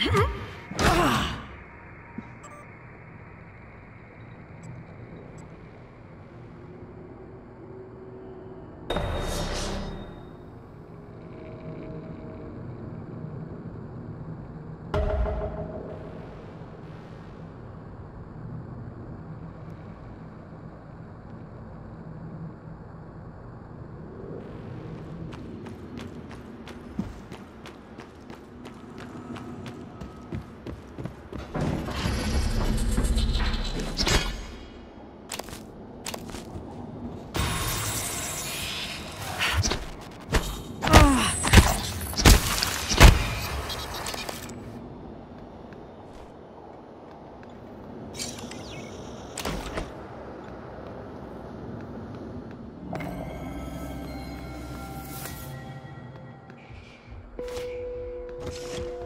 Ah! Okay.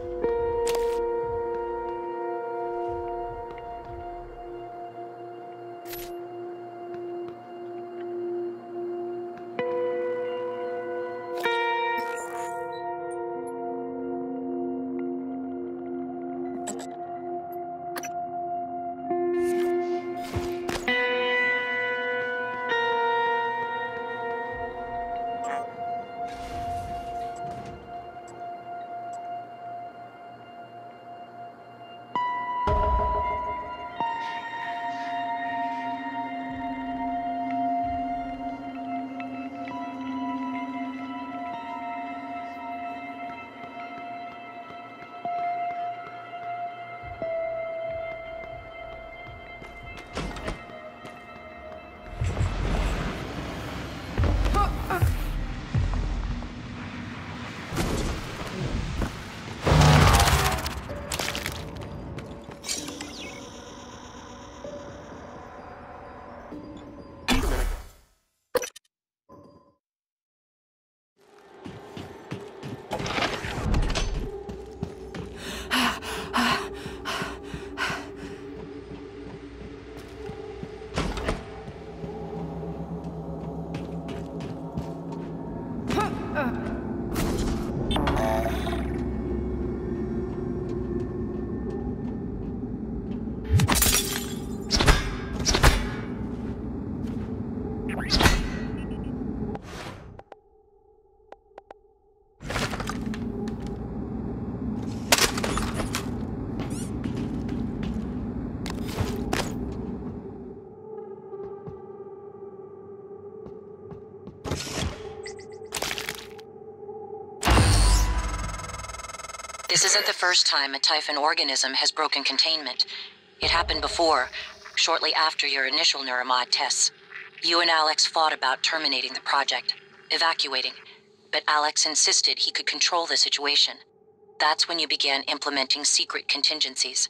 This isn't the first time a Typhon organism has broken containment. It happened before, shortly after your initial neuromod tests. You and Alex fought about terminating the project, evacuating, but Alex insisted he could control the situation. That's when you began implementing secret contingencies,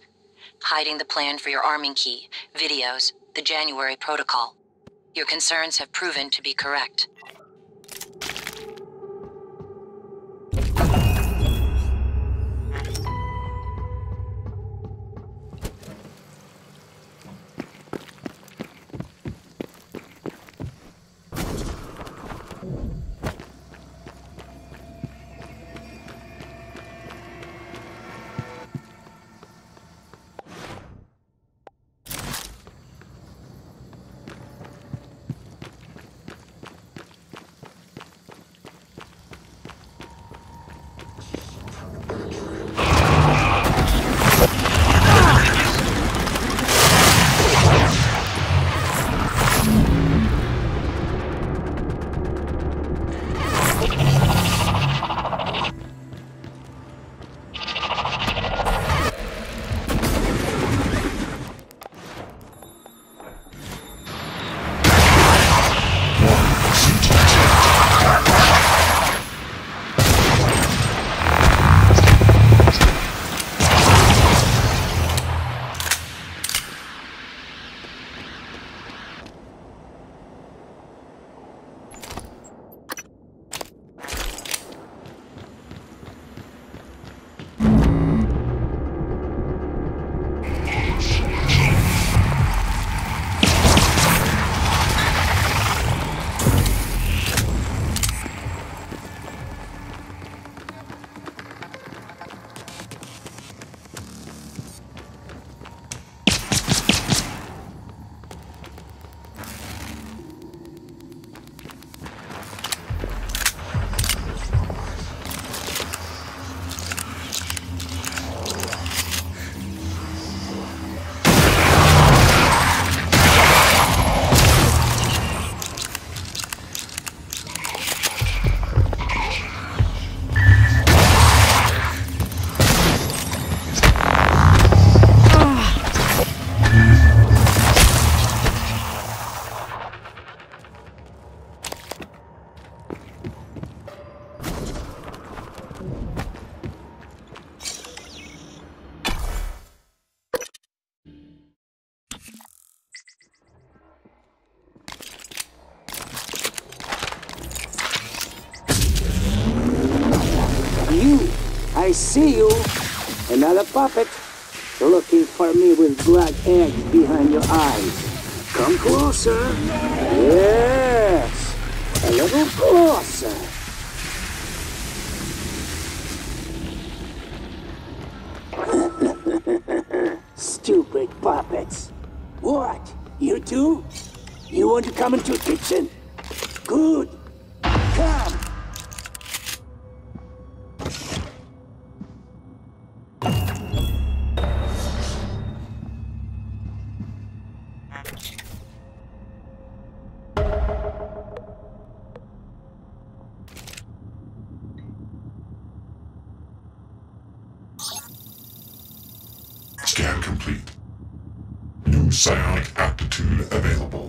hiding the plan for your arming key, videos, the January protocol. Your concerns have proven to be correct. See you. Another puppet. Looking for me with black eggs behind your eyes. Come closer. Yes. A little closer. Stupid puppets. What? You too? You want to come into the kitchen? Good. Come. Scan complete. New psionic aptitude available.